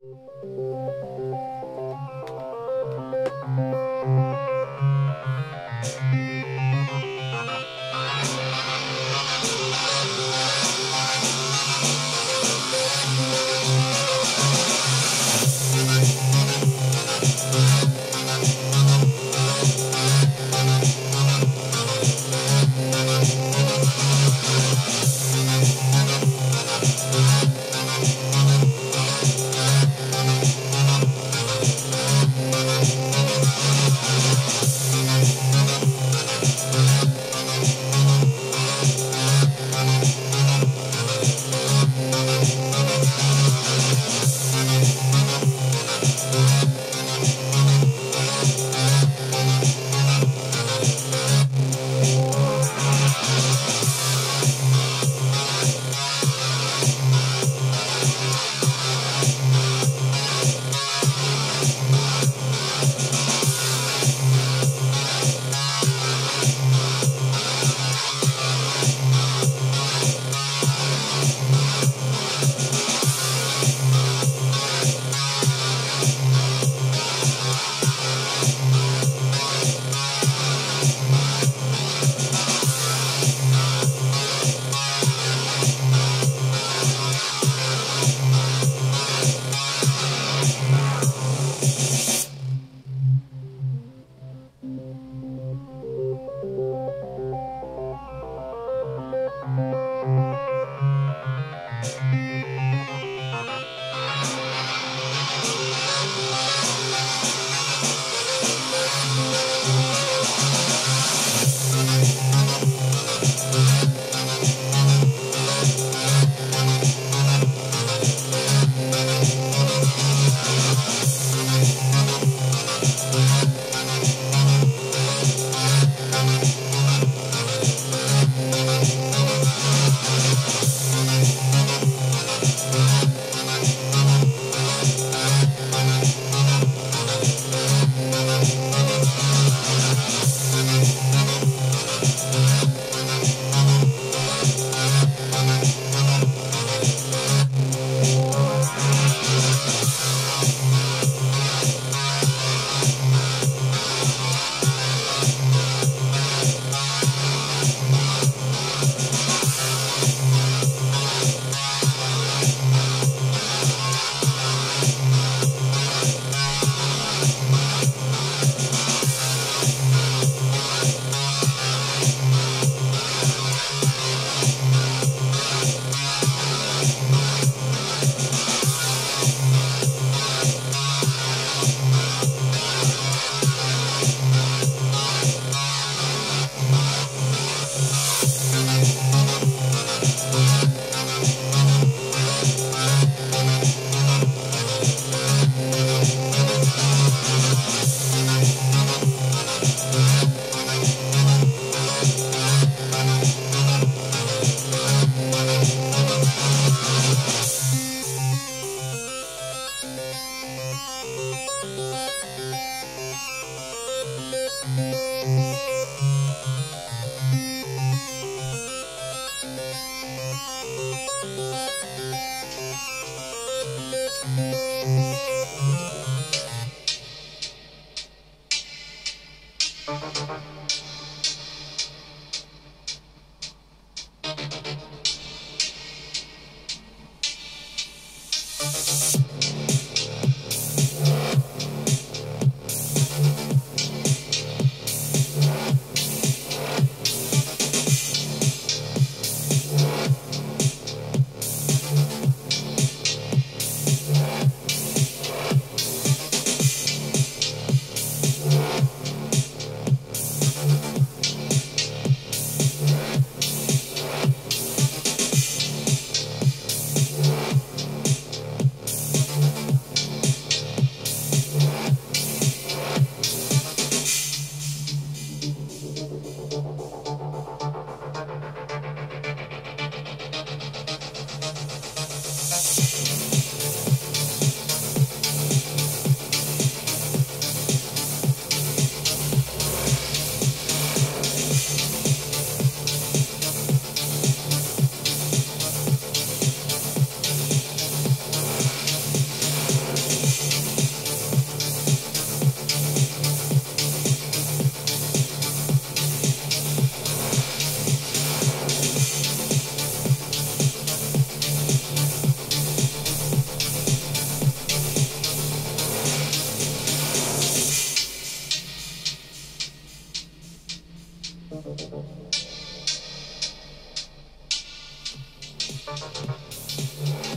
Música Thank you.